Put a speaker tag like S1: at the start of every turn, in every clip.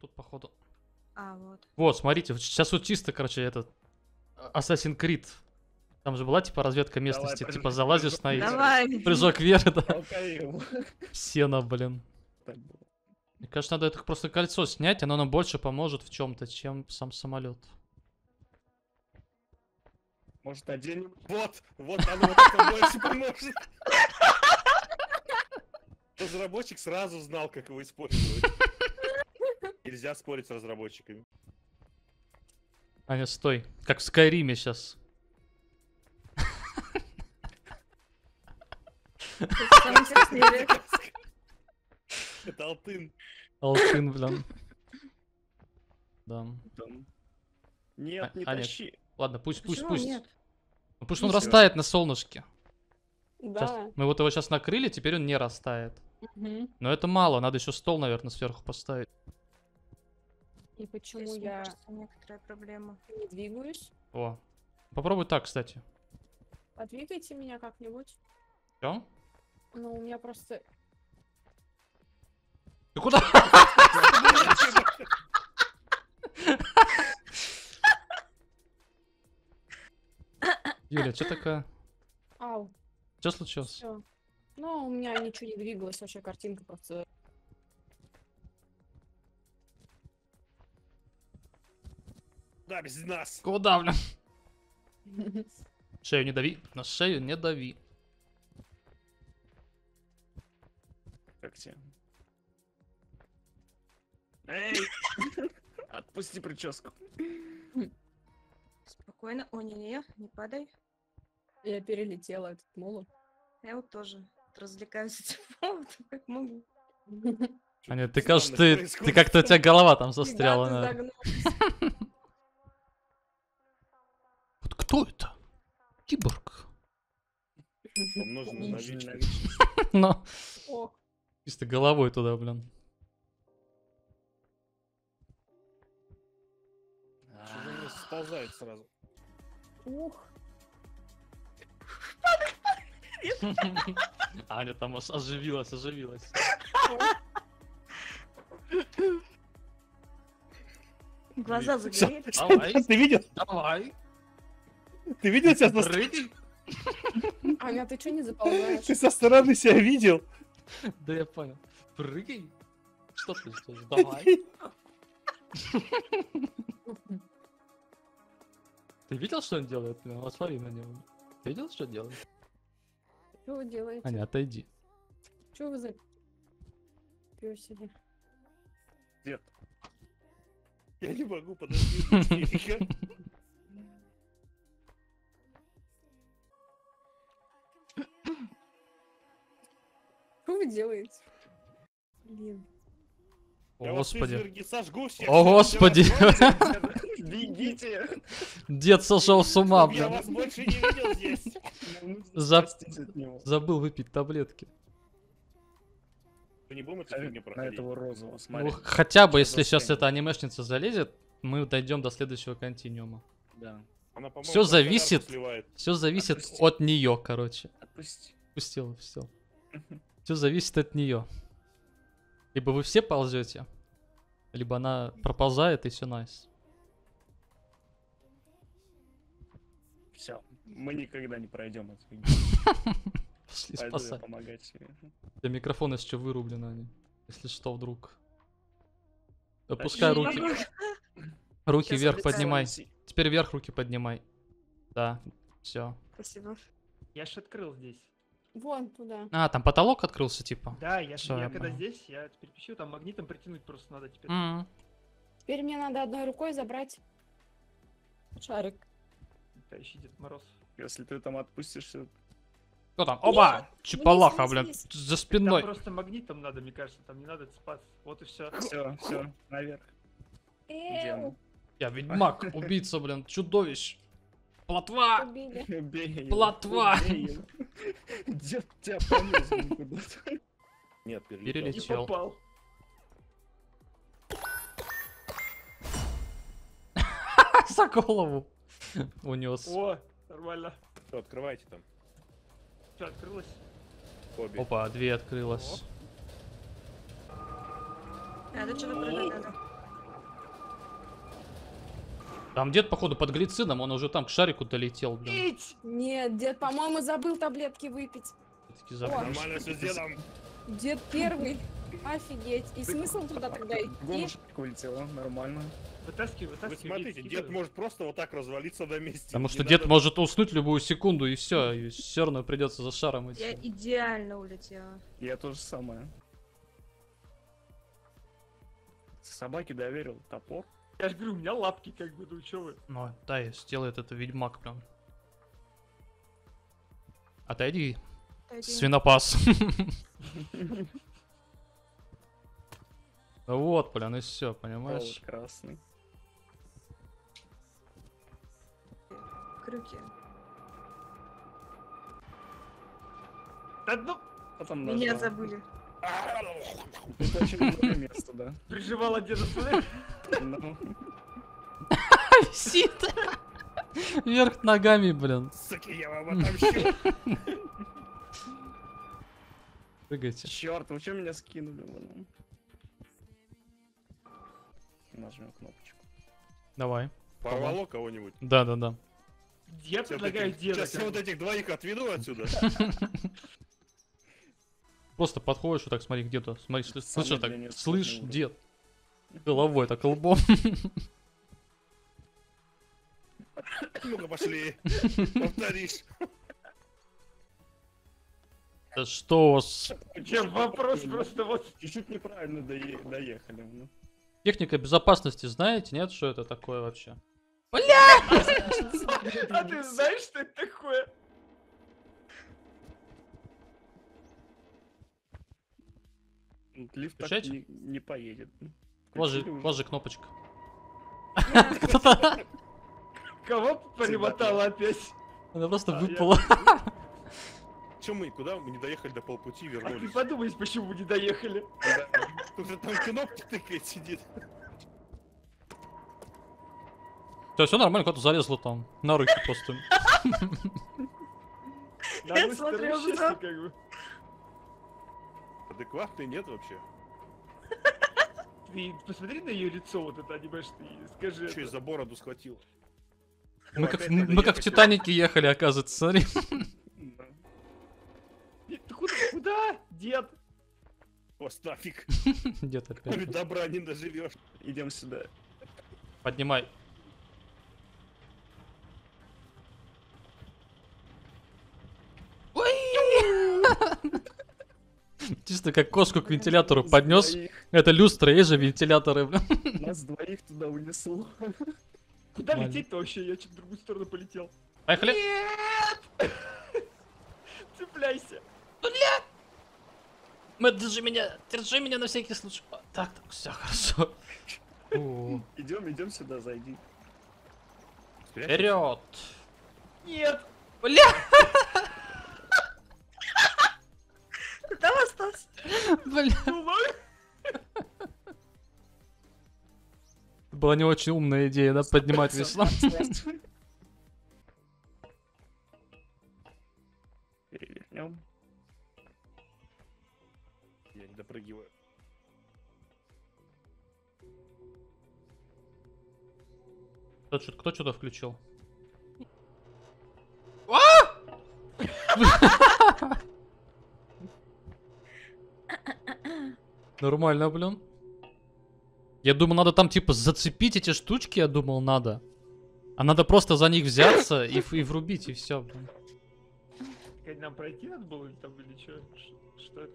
S1: тут, походу.
S2: А, вот.
S1: Вот, смотрите, вот сейчас вот чисто, короче, этот а, Assassin's Creed. Там же была, типа, разведка местности.
S3: прыжок-
S1: типа, залазишь на.
S2: Давай.
S1: прыжок вверх, да. Сено, блин. Мне кажется, надо это просто кольцо снять, оно нам больше поможет в чем-то, чем сам самолет.
S3: Может, один... Вот, вот оно вот это больше поможет. Разработчик сразу знал, как его использовать. Нельзя спорить с разработчиками.
S1: Аня, стой. Как в Скайриме сейчас.
S3: Это Алтын.
S1: Алтын, блин. Да.
S3: Нет,
S1: А-
S3: не тащи.
S1: Ладно, пусть, пусть, пусть. Ну, Пусть он растает на солнышке.
S4: Да.
S1: Мы вот его сейчас накрыли, теперь он не растает. Но это мало, надо еще стол, наверное, сверху поставить.
S4: И почему
S2: Здесь,
S4: я
S2: кажется, некоторая проблема.
S4: не двигаюсь?
S1: О. Попробуй так, кстати.
S4: Подвигайте меня как-нибудь.
S1: Все?
S4: Ну, у меня просто...
S1: Ты куда? Юля, что такое?
S4: Ау,
S1: Что случилось?
S4: все. Ну, у меня ничего не двигалось, вообще картинка просто...
S3: Да, без нас.
S1: Куда, блин? Шею не дави. На шею не дави.
S3: Как тебе? Эй! Отпусти прическу.
S2: Спокойно. О, не-не, не падай.
S4: Я перелетела этот мулу.
S2: Я вот тоже развлекаюсь этим поводом, как могу.
S1: Аня, ты
S3: Странно
S1: кажется, ты, ты как-то у тебя голова там застряла.
S4: ты.
S1: Вот кто это? Киборг.
S3: Нужно на вечность.
S4: Ох,
S1: чисто головой туда, блин.
S3: Сползает сразу?
S4: ух.
S1: Аня там оживилась, оживилась.
S2: Глаза загорели.
S3: Ты видел?
S1: Давай,
S3: Ты видел себя со стороны?
S1: прыгай.
S4: Аня, ты что не заполняешь?
S3: Ты со стороны себя видел?
S1: Да я понял. Прыгай. Что ты ждешь? Давай. Ты видел, что он делает? Вот смотри на него. Ты видел, что делает?
S4: Что вы делаете?
S1: Аня, отойди.
S4: Что вы за пёсели?
S3: Дед. Я не могу, подожди.
S4: Что вы делаете? Блин.
S1: О, господи.
S3: изверги сожгу всех,
S1: О, господи.
S3: Бегите.
S1: Дед сошел с ума,
S3: чтоб Я
S1: блин.
S3: вас больше не видел здесь.
S1: Забыл выпить таблетки.
S3: Мы не будем эту фигню проходить.
S5: этого розового,
S1: Ну,
S5: смотри.
S1: хотя бы, если сейчас эта анимешница залезет, мы дойдем до следующего континуума.
S5: Да.
S3: Она, энергию
S1: зависит. Все зависит
S5: Отпусти.
S1: от нее, короче.
S5: Отпусти.
S1: Пустил, все. Все зависит от нее. Либо вы все ползете, либо она проползает и все найс.
S5: Все. Мы никогда не пройдем эту фигню.
S1: Пошли
S5: Пойду
S1: спасать.
S5: помогать тебе.
S1: У тебя микрофон еще вырублен, они. Если что, вдруг. Опускай руки. Руки вверх поднимай. Теперь вверх руки поднимай. Да, все.
S2: Спасибо.
S6: Я ж открыл здесь.
S4: Вон туда.
S1: А, там потолок открылся, типа.
S6: Да, я,
S1: Всё,
S6: я
S1: я
S6: когда
S1: понял.
S6: здесь, я теперь пищу, там магнитом притянуть просто надо теперь.
S1: М.
S4: Теперь мне надо одной рукой забрать шарик.
S6: Товарищ Дед Мороз.
S5: Если ты там отпустишься,
S1: Кто там? Оба! Чепалаха,
S4: вниз,
S1: блин,
S4: вниз.
S1: за
S6: Там
S1: спиной.
S6: просто магнитом надо, мне кажется, там не надо спать. Вот и все.
S5: все, все, наверх.
S4: Эу,
S5: Идем.
S1: Я ведьмак, убийца, блин, чудовищ. Плотва!
S4: убили.
S5: Бей
S1: Плотва.
S5: бей. Дед тебя понес.
S3: Нет, перелетел.
S6: Попал.
S1: За голову унес.
S6: О, нормально.
S3: Всё, открывайте там.
S6: Что, открылось?
S3: Обе.
S1: Опа, дверь открылась.
S2: Надо что-то надо.
S1: Там дед, походу, под глицином, он уже там к шарику долетел, блин.
S6: Ить!
S4: Нет, дед, по-моему, забыл таблетки выпить.
S1: Всё-таки забыл.
S3: Нормально все сделаем.
S4: Дед первый. Офигеть. И смысл туда тогда идти?
S5: Гоночка улетела, нормально.
S6: Вытаскивай,
S3: Вы
S6: вытаскивай.
S3: смотрите,
S6: Вить,
S3: дед может просто вот так развалиться на месте.
S1: Потому
S3: Не
S1: что дед
S3: надо-
S1: может уснуть любую секунду, и все, и все равно придется за шаром
S2: Я
S1: идти.
S2: идеально улетела.
S5: Я то же самое. Собаке доверил топор.
S6: Я же говорю, у меня лапки как бы, ну чё вы.
S1: Ну, да, и сделает это ведьмак прям. Отойди,
S2: Отойди.
S1: свинопас. Вот, блин, и все, понимаешь?
S5: красный.
S2: Крюки.
S6: Да ну,
S5: Потом
S2: Меня забыли.
S5: Это очередное место, да.
S6: приживала деда смотри.
S5: Ну,
S1: Висит. Вверх ногами, блин.
S3: Суки, я вам отомщу.
S1: Прыгайте.
S5: Черт, вы что меня скинули? блин? Нажмем кнопочку.
S1: Давай.
S3: Порвало кого-нибудь.
S1: Да-да-да.
S6: Я предлагаю деда.
S3: Сейчас вот этих двоих отведу отсюда.
S1: Просто подходишь вот так, смотри, где-то. Смотри, слышь,
S5: Самый
S1: слышь, так, слышь, дед. Головой так лбом.
S3: Ну-ка, пошли. Повторишь.
S1: Да что у вас?
S6: Дед, вопрос просто вот.
S5: Чуть-чуть неправильно дое- доехали. ну.
S1: Техника безопасности, знаете, нет, что это такое вообще?
S6: А ты знаешь, что это такое?
S5: Лифт так не, не поедет. Уже?
S1: вас же кнопочка.
S6: Кого перемотала опять?
S1: Она просто
S6: А,
S1: выпала.
S3: Че мы, куда мы не доехали до полпути,
S6: А ты
S3: вернулись?
S6: подумай, почему не доехали.
S3: Тут же там кнопки тыкает сидит.
S1: Да, все нормально, кто-то залезла там. На руки просто.
S2: Я зал.
S6: как бы.
S3: Адекватный нет вообще.
S6: Ты посмотри на ее лицо, вот это анимешное, скажи.
S3: Че из-за бороду схватил?
S1: Мы как, мы как в. Титанике ехали, оказывается, смотри.
S6: Куда? Куда? Дед?
S1: Где-то
S3: Ведь
S1: опять.
S3: добра не доживешь.
S5: Идем сюда.
S1: Поднимай. Чисто как кошку к вентилятору поднес. Это люстра, есть же вентиляторы.
S5: Нас двоих туда унесло.
S6: Куда лететь-то вообще? Я чуть в другую сторону полетел.
S1: Поехали.
S6: Нет! Цепляйся.
S1: Мэтт, держи меня, держи меня на всякий случай. А, Так, так, все хорошо.
S5: Идем, идем сюда, зайди.
S1: Вперед!
S6: Нет!
S1: Бля! Бля! Была не очень умная идея, да, поднимать
S5: всё. Перевернем.
S3: Я не допрыгиваю.
S1: Кто что- Кто что-то включил? Нормально, блин. Я думал, надо там типа зацепить эти штучки, я думал, надо. А надо просто за них взяться и, и врубить, и все, блин.
S6: Как нам пройти надо было или там или что? Что это?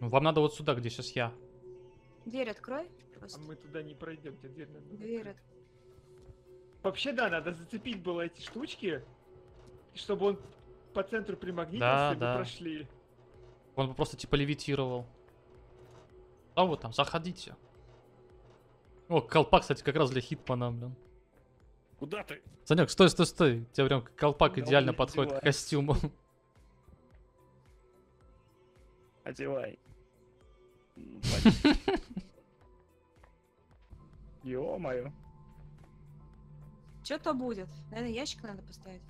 S1: Ну, вам надо вот сюда, где сейчас я.
S2: Дверь открой.
S6: А
S2: Просто.
S6: мы туда не пройдем, тебе дверь надо.
S2: Дверь от-
S6: Вообще, да, надо зацепить было эти штучки, чтобы он по центру примагнитился,
S1: Да,
S6: и мы
S1: да.
S6: прошли.
S1: Он бы просто типа левитировал. А вот там, заходите. О, колпак, кстати, как раз для хитмана, блин.
S3: Куда ты?
S1: Санек, стой, стой, стой. У тебя прям колпак
S5: Да
S1: идеально подходит к
S5: одевается.
S1: костюму.
S5: Одевай. Ё-моё.
S2: Что-то будет. Наверное, ящик надо поставить.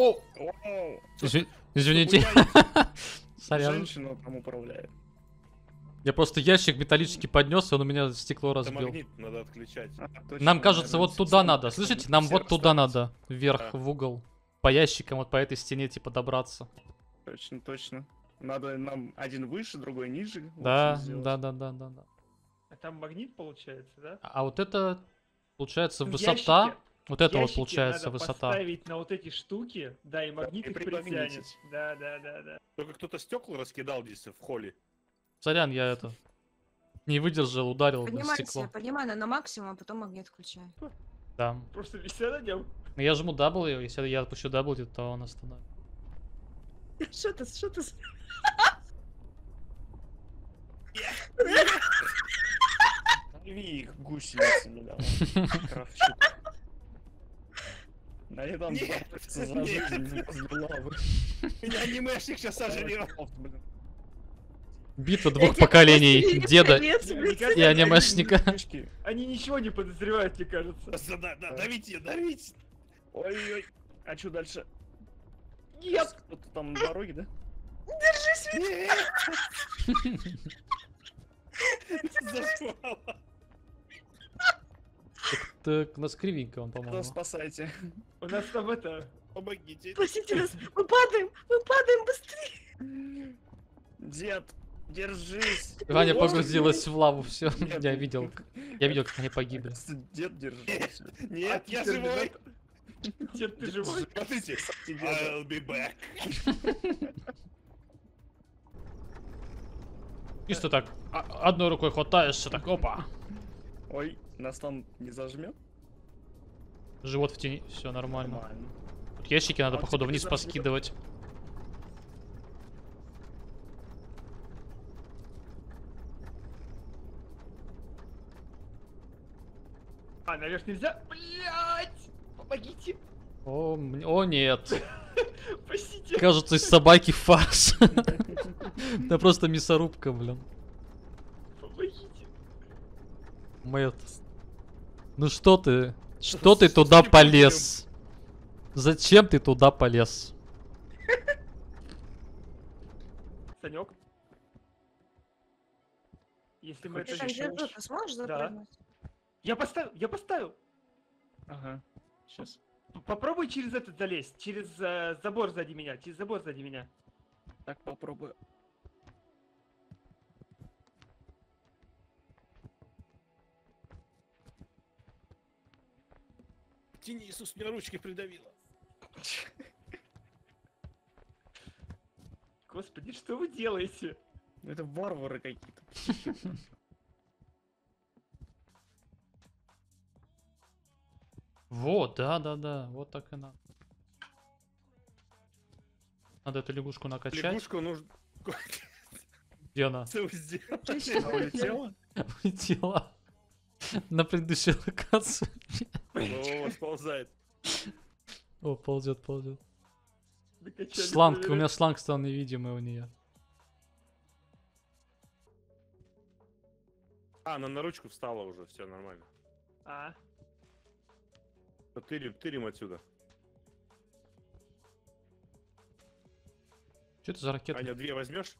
S1: О, извините. Сорян.
S5: Женщина там управляет.
S1: Я просто ящик металлический поднес, и он у меня стекло
S3: Это
S1: разбил.
S3: магнит надо отключать.
S5: А, точно,
S1: Нам кажется, вот туда надо. Слышите, нам вот туда надо. Вверх, в угол. По ящикам, вот по этой стене, типа, добраться.
S5: Точно, точно. Надо нам один выше, другой ниже.
S1: Да, да, да, да, да, да.
S6: А там магнит получается, да?
S1: А вот это, получается, высота. Вот это вот получается
S6: надо
S1: высота.
S6: поставить на вот эти штуки, да, и магнит
S5: и
S6: их
S5: примагнитить.
S6: притянет. Да, да, да, да.
S3: Только кто-то стекла раскидал здесь в холле.
S1: Сорян, я это... Не выдержал, ударил на
S2: Поднимайся,
S1: стекло.
S2: поднимай на, на максимум, а потом магнит включай.
S1: Да.
S6: Просто вися на нем.
S1: Но я жму W, если я отпущу W, то он остановит.
S2: Что ты, что ты?
S5: Рви их гусеницами, давай. Кравчук. На этом
S3: Нет, нет. Меня анимешник сейчас сожрет.
S1: Битва двух поколений. Деда
S2: Конец,
S1: и анимешника.
S6: Они ничего не подозревают, мне кажется.
S3: Да, да, да, давите, давите.
S5: Ой-ой. А что дальше?
S6: Нет!
S5: Кто-то там на дороге, да?
S3: Зашла.
S1: Так, у нас кривенько он,
S5: Кто
S1: по-моему.
S5: спасайте?
S6: У нас там это...
S3: Помогите.
S2: Спасите нас, мы падаем, мы падаем быстрее.
S5: Дед, держись.
S1: Ваня погрузилась в лаву, все. Я видел. Я видел, как они погибли.
S5: Дед держался.
S3: Нет, я живой.
S6: Дед, ты живой?
S3: Смотрите. I'll be back.
S1: Чисто так, а- одной рукой хватаешься, так, опа.
S5: Ой, нас там не зажмет?
S1: Живот в тени, все нормально.
S5: Нормально.
S1: Тут ящики надо,
S5: А
S1: походу, вниз поскидывать.
S6: А, наверх нельзя? Блять! Помогите!
S1: О, о нет.
S6: Спасите!
S1: Кажется, из собаки фарш. Да просто мясорубка, блин.
S6: Помогите!
S1: Мэтт. Ну что ты? Что ты туда полез? Зачем ты туда полез?
S6: Санек? Если мы это...
S2: Ты сможешь
S6: Да.
S2: запрыгнуть?
S6: Я поставил, я поставил!
S5: Ага. Сейчас.
S6: Попробуй через этот залезть, через э, забор сзади меня, через забор сзади меня.
S5: Так попробую.
S3: Тяни, Иисус, меня ручки придавило.
S6: Господи, что вы делаете?
S5: Ну это варвары какие-то.
S1: Вот, да, да, да, вот так и надо. Надо эту лягушку накачать.
S3: Лягушку нужно...
S1: Где она?
S3: Что вы сделали?
S5: Она улетела?
S1: Улетела. На предыдущей локации.
S3: О, сползает.
S1: О, ползет, ползет.
S6: Накачали,
S1: Шланг, у меня шланг стал невидимый у нее.
S3: А, она на ручку встала уже, все нормально.
S6: А,
S3: Тырим, тырим отсюда.
S1: Что это за ракета?
S3: Аня, две возьмешь?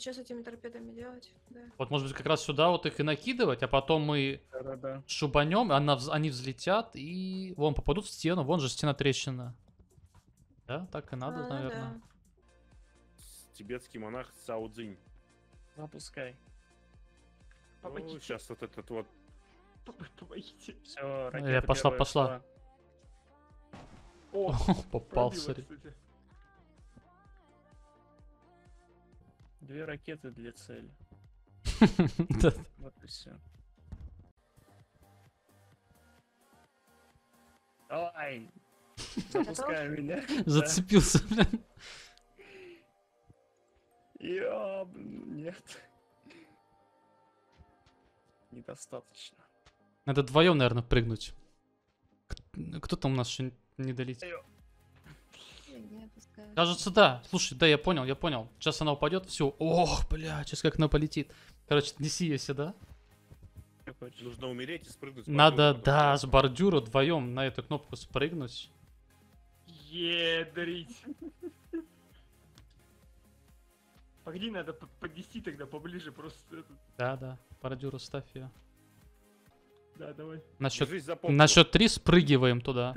S2: Что с этими торпедами делать? Да.
S1: Вот может быть как раз сюда вот их и накидывать, а потом мы
S5: Да-да-да.
S1: шубанем, она, они взлетят и вон попадут в стену, вон же стена трещина. Да, так и надо,
S2: А, ну
S1: наверное.
S2: да.
S3: Тибетский монах Цао Цзинь.
S5: Запускай.
S6: помогите,
S3: сейчас вот этот вот.
S6: пом- помогите.
S5: Все,
S1: Э, пошла, пошла.
S6: О,
S1: Попал, смотри.
S6: кстати.
S5: Две ракеты для цели. Вот и все. Давай! Запускай меня.
S1: Зацепился, блин.
S5: Я, блин, нет. Недостаточно.
S1: Надо вдвоем, наверное, прыгнуть. Кто там у нас еще не долетел? Кажется, да. Слушай, да, я понял, я понял. Сейчас она упадет, все. Ох, бля, сейчас как она полетит. Короче, неси ее сюда.
S3: Нужно умереть и спрыгнуть. с
S1: Надо,
S3: бордюра,
S1: да, с бордюра вдвоем на эту кнопку спрыгнуть.
S6: Едрить. Погоди, надо поднести тогда поближе, просто этот...
S1: Да-да, бордюру ставь ее.
S6: Да, давай.
S1: На счет, на счет три спрыгиваем туда.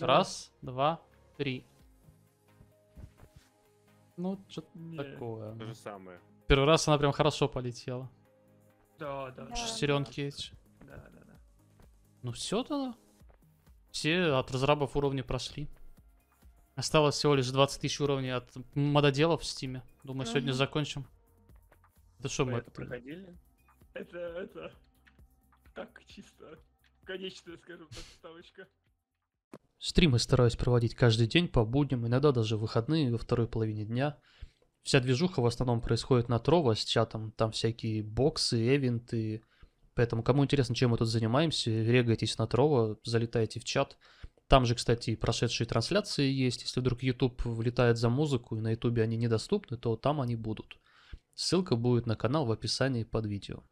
S1: Раз, два, три. Ну, что-то
S6: Не.
S1: такое.
S3: То же самое.
S1: Первый раз она прям хорошо полетела.
S6: Да, да, да.
S4: Да.
S1: Шестеренки эти.
S6: Да, да, да.
S1: Ну все тогда. Все от разрабов уровни прошли. Осталось всего лишь 20 тысяч уровней от мододелов в стиме. Думаю, сегодня
S2: Мгм.
S1: закончим. Это что мы...
S5: это проходили?
S6: Это, это... Так чисто. Конечная, скажем так, ставочка.
S1: Стримы стараюсь проводить каждый день по будням, иногда даже выходные во второй половине дня. Вся движуха в основном происходит на Трово с чатом, там всякие боксы, эвенты. Поэтому, кому интересно, чем мы тут занимаемся, регайтесь на Трово, залетайте в чат. Там же, кстати, и прошедшие трансляции есть. Если вдруг YouTube влетает за музыку и на YouTube они недоступны, то там они будут. Ссылка будет на канал в описании под видео.